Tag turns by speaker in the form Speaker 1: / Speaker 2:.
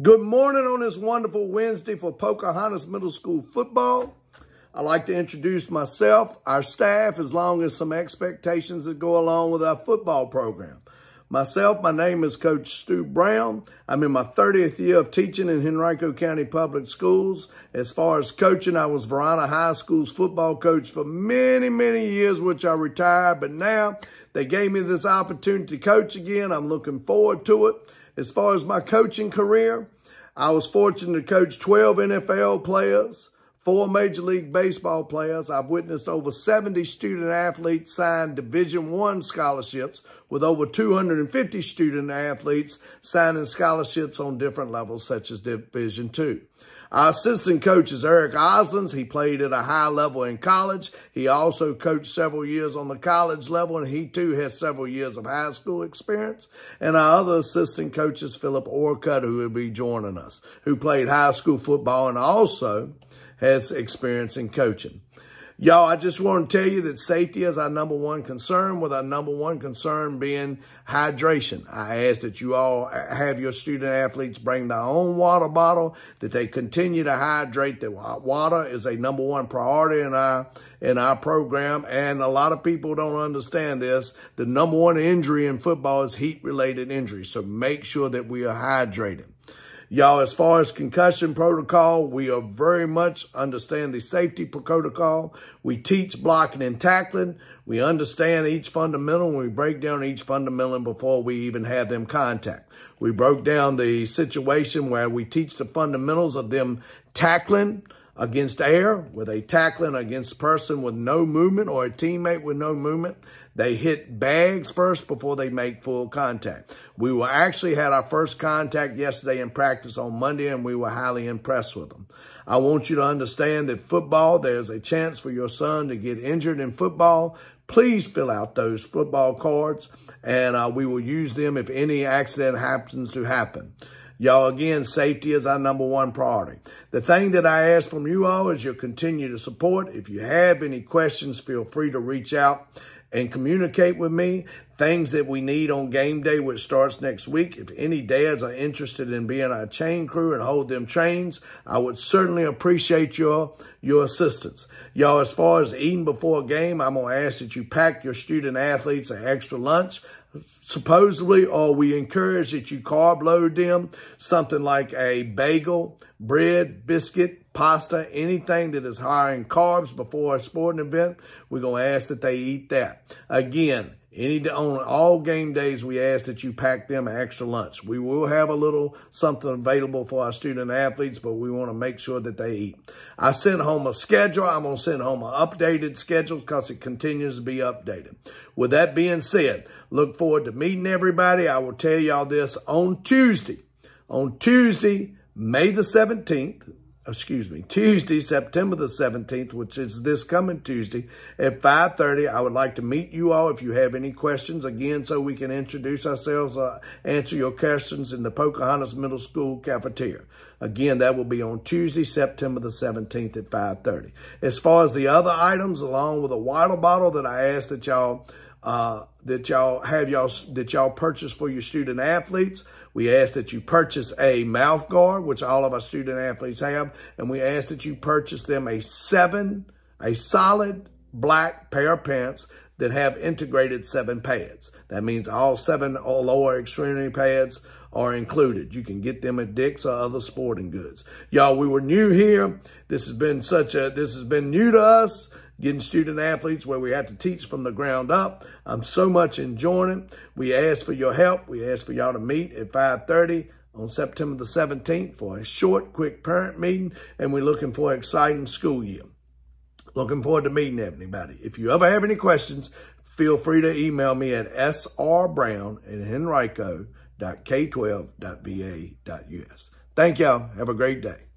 Speaker 1: Good morning on this wonderful Wednesday for Pocahontas Middle School football. I'd like to introduce myself, our staff, as long as some expectations that go along with our football program. Myself, my name is Coach Stu Brown. I'm in my 30th year of teaching in Henrico County Public Schools. As far as coaching, I was Varina High School's football coach for many, many years, which I retired. But now they gave me this opportunity to coach again. I'm looking forward to it. As far as my coaching career, I was fortunate to coach 12 NFL players, four Major League Baseball players. I've witnessed over 70 student athletes sign Division One scholarships with over 250 student athletes signing scholarships on different levels such as Division Two. Our assistant coach is Eric Oslins. He played at a high level in college. He also coached several years on the college level, and he too has several years of high school experience. And our other assistant coach is Philip Orcutt, who will be joining us, who played high school football and also has experience in coaching. Y'all, I just want to tell you that safety is our number one concern, with our number one concern being hydration. I ask that you all have your student athletes bring their own water bottle, that they continue to hydrate. That water is a number one priority in our in our program, and a lot of people don't understand this. The number one injury in football is heat-related injuries, so make sure that we are hydrated. Y'all, as far as concussion protocol, we are very much understand the safety protocol. We teach blocking and tackling. We understand each fundamental we break down each fundamental before we even have them contact. We broke down the situation where we teach the fundamentals of them tackling, against air, where they tackling against a person with no movement or a teammate with no movement. They hit bags first before they make full contact. We were actually had our first contact yesterday in practice on Monday, and we were highly impressed with them. I want you to understand that football, there's a chance for your son to get injured in football. Please fill out those football cards, and uh, we will use them if any accident happens to happen. Y'all, again, safety is our number one priority. The thing that I ask from you all is your continued support. If you have any questions, feel free to reach out and communicate with me. Things that we need on game day, which starts next week. If any dads are interested in being our chain crew and hold them chains, I would certainly appreciate your, your assistance. Y'all, as far as eating before a game, I'm going to ask that you pack your student athletes an extra lunch supposedly, or we encourage that you carb load them, something like a bagel, bread, biscuit, pasta, anything that is high in carbs before a sporting event, we're going to ask that they eat that. Again, any on all game days, we ask that you pack them extra lunch. We will have a little something available for our student athletes, but we want to make sure that they eat. I sent home a schedule. I'm going to send home an updated schedule because it continues to be updated. With that being said, look forward to meeting everybody. I will tell y'all this on Tuesday. On Tuesday, May the 17th, excuse me, Tuesday, September the 17th, which is this coming Tuesday at 5.30. I would like to meet you all if you have any questions, again, so we can introduce ourselves, uh, answer your questions in the Pocahontas Middle School cafeteria. Again, that will be on Tuesday, September the 17th at 5.30. As far as the other items, along with a water bottle that I asked that y'all uh, that y'all have y'all that y'all purchase for your student athletes. We ask that you purchase a mouth guard, which all of our student athletes have, and we ask that you purchase them a seven, a solid black pair of pants that have integrated seven pads. That means all seven lower extremity pads are included. You can get them at Dick's or other sporting goods. Y'all, we were new here. This has been such a, this has been new to us getting student athletes where we have to teach from the ground up. I'm so much enjoying it. We ask for your help. We ask for y'all to meet at 5.30 on September the 17th for a short, quick parent meeting, and we're looking for an exciting school year. Looking forward to meeting everybody. If you ever have any questions, feel free to email me at srbrown at henrico.k12.va.us. Thank y'all. Have a great day.